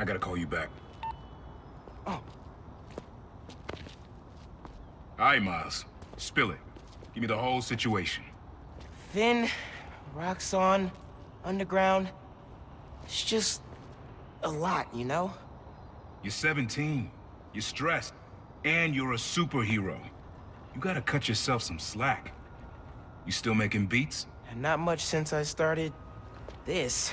I gotta call you back. Oh. All right, Miles. Spill it. Give me the whole situation. Phin, Roxxon, Underground. It's just... a lot, you know? You're 17. You're stressed. And you're a superhero. You gotta cut yourself some slack. You still making beats? And not much since I started... this.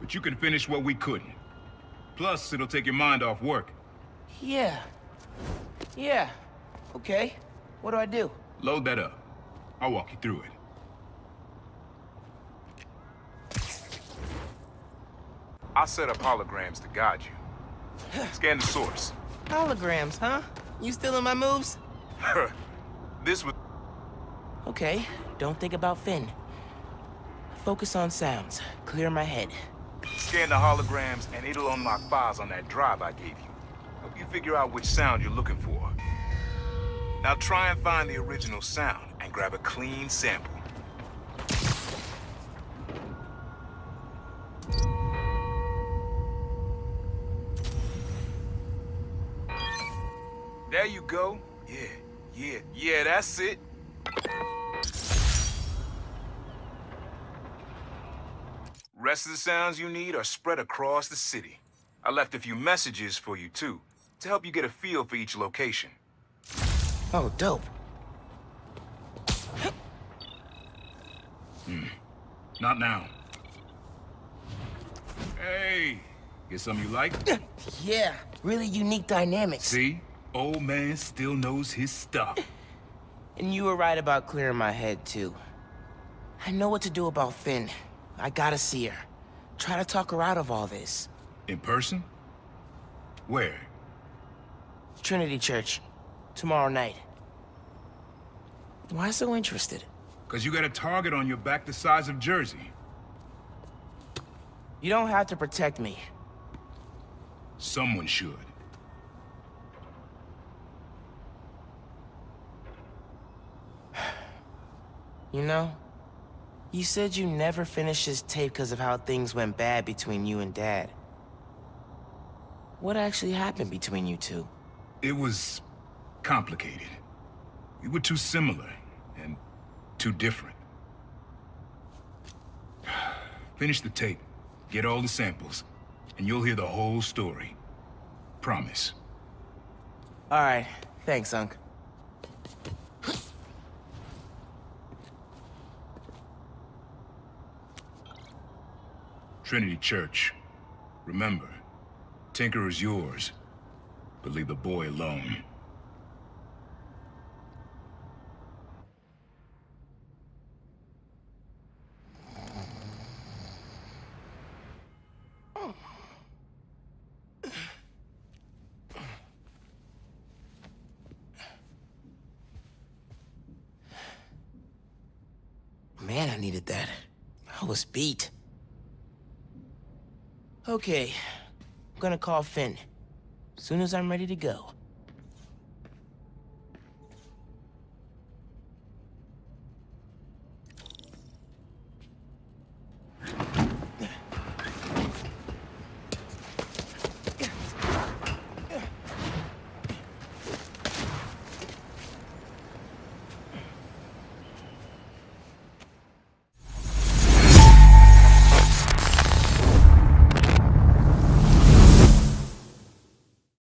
But you can finish what we couldn't. Plus, it'll take your mind off work. Yeah. Yeah. Okay. What do I do? Load that up. I'll walk you through it. I'll set up holograms to guide you. Scan the source. Holograms, huh? You stealing my moves? this was... Okay, don't think about Phin. Focus on sounds. Clear my head. Scan the holograms, and it'll unlock files on that drive I gave you. Help you figure out which sound you're looking for. Now try and find the original sound, and grab a clean sample. There you go. Yeah, yeah, yeah, that's it. The rest of the sounds you need are spread across the city. I left a few messages for you, too, to help you get a feel for each location. Oh, dope. Hmm. Not now. Hey, get something you like? yeah, really unique dynamics. See? Old man still knows his stuff. And you were right about clearing my head, too. I know what to do about Phin. I gotta see her. Try to talk her out of all this. In person? Where? Trinity Church. Tomorrow night. Why so interested? Because you got a target on your back the size of Jersey. You don't have to protect me. Someone should. You know, you said you never finished this tape because of how things went bad between you and Dad. What actually happened between you two? It was... complicated. We were too similar, and too different. Finish the tape, get all the samples, and you'll hear the whole story. Promise. All right. Thanks, Unc. Trinity Church. Remember, Tinker is yours, but leave the boy alone. Man, I needed that. I was beat. Okay. I'm gonna call Phin. Soon as I'm ready to go.